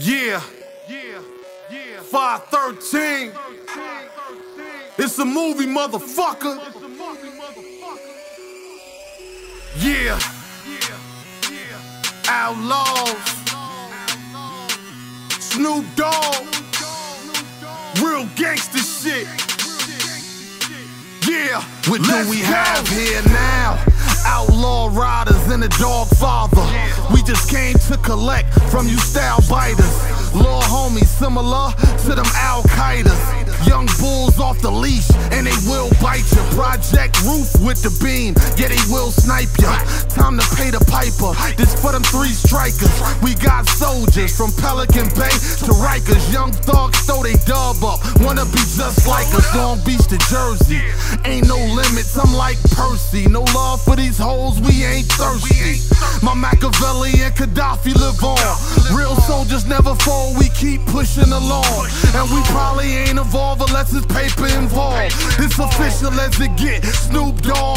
Yeah. Yeah. Yeah. 513. It's a movie, motherfucker. Yeah. Yeah. Yeah. Outlawz. Snoop Dogg. Real gangster shit. Yeah. What do we have here now? Outlaw riders and a dog father. We just came to collect from you style biters. Law homies similar to them Al Qaeda's. Young bulls off the leash, and they will bite you. Project roof with the beam, yeah, they will snipe ya. Time to pay the piper. This for them three strikers. We got soldiers from Pelican Bay to Rikers. Young thugs throw they dub up. Wanna be just like us, Long Beach to Jersey. Ain't I'm like Percy. No love for these hoes, we ain't thirsty. My Machiavelli and Gaddafi live on. Real soldiers never fall, we keep pushing along. And we probably ain't evolved unless it's paper involved. It's official as it get. Snoop Dogg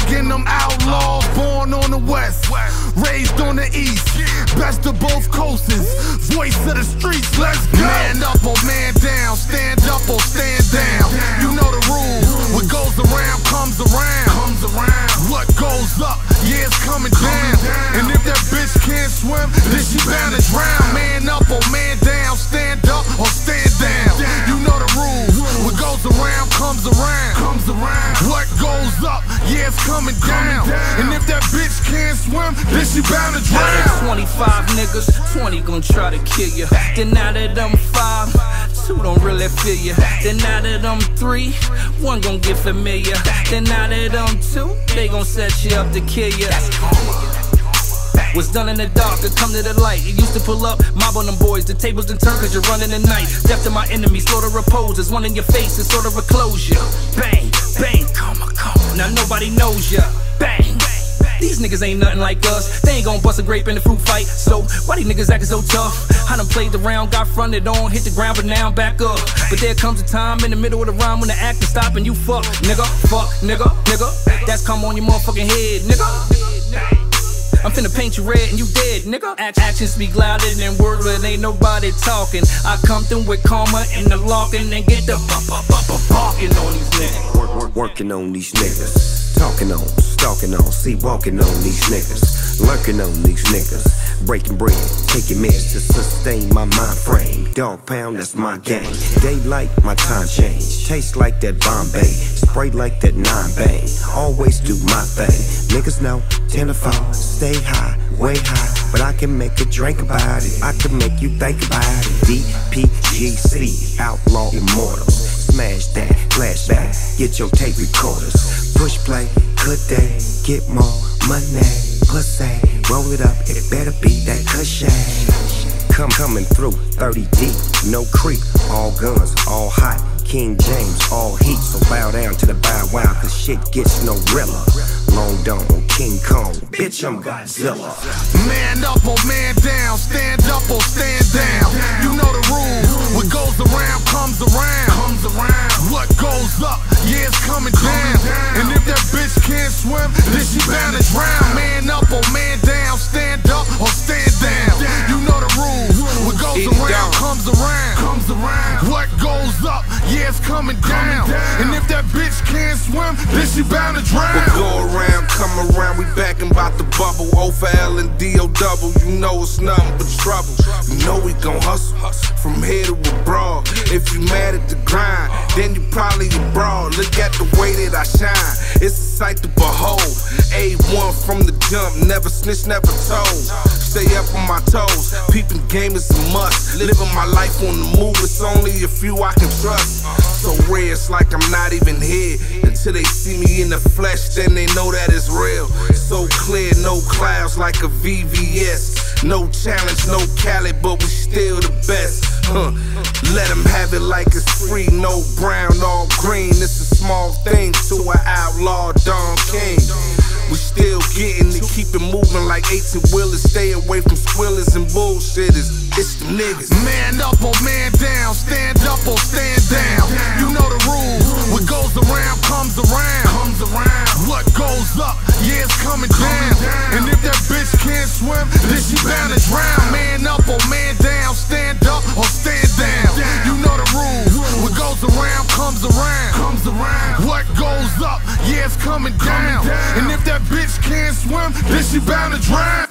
drown. Man up or man down, stand up or stand down. You know the rules. What goes around comes around. Comes around. What goes up, yeah, it's coming down. And if that bitch can't swim, then she bound to drown. Out 25 niggas, 20 gon' try to kill you. Then out of them five, two don't really feel you. Then out of them three, one gon' get familiar. Then out of them two, they gon' set you up to kill you. Was done in the dark, could come to the light. It used to pull up, mob on them boys. The tables done turn cause you're running the night. Death to my enemies, slaughter reposes. One in your face is sort of a closure. Bang, bang, come on, come on. Now nobody knows ya. Bang. These niggas ain't nothing like us. They ain't gon' bust a grape in the fruit fight. So why these niggas acting so tough? I done played the round, got fronted on, hit the ground, but now I'm back up. But there comes a time in the middle of the rhyme when the acting stop and you fuck, nigga, fuck, nigga, nigga. That's come on your motherfucking head, nigga. I'm finna paint you red and you dead, nigga. Act- actions speak louder than words, but ain't nobody talking. I come through with karma in the locking and get the bu- bu- bu- bu- barking on these niggas. Work, work, working on these niggas. Talking on, stalking on, see walking on these niggas. Lurking on these niggas. Breaking bread, taking meds to sustain my mind frame. Dog pound, that's my game. Daylight, my time change. Taste like that Bombay. Spray like that nine bang. Always do my thing. Niggas know, 10 to 4, stay high, way high. But I can make a drink about it. I can make you think about it. DPGC, outlaw immortals. Smash that, flashback, get your tape recorders. Push play, could they get more money? Pussy, roll it up, it better be that cushion. Come coming through, 30 deep, no creep, all guns, all hot. King James, all heat, so bow down to the bow wow, cause shit gets no realer. Long Dome, King Kong, bitch, I'm Godzilla. Man up or man down, stand up or stand down. You know she bound to drown. What go around, come around, we back and bout the bubble. O for L and D O double, you know it's nothing but trouble. You know we gon' hustle from here to abroad. If you mad at the grind, then you probably abroad. Look at the way that I shine, it's a sight to behold. A1 from the jump, never snitch, never told. Stay up on my toes, peeping game is a must. Living my life on the move, it's only a few I can trust. So rare, it's like I'm not even here. Until they see me in the flesh, then they know that it's real. So clear, no clouds like a VVS. No challenge, no Cali, but we still the best. Huh. Let them have it like it's free, no brown, all green. It's a small thing to an outlaw Don King. We still getting it, keep it moving like 18 wheelers. Stay away from squillers and bullshitters. It's the niggas. Man up or man down, stand up or stand down. You know the rules. What goes around comes around. Comes around. What goes up, yeah, it's coming down. What goes up, yeah, it's coming down. And if that bitch can't swim, then she bound to drown.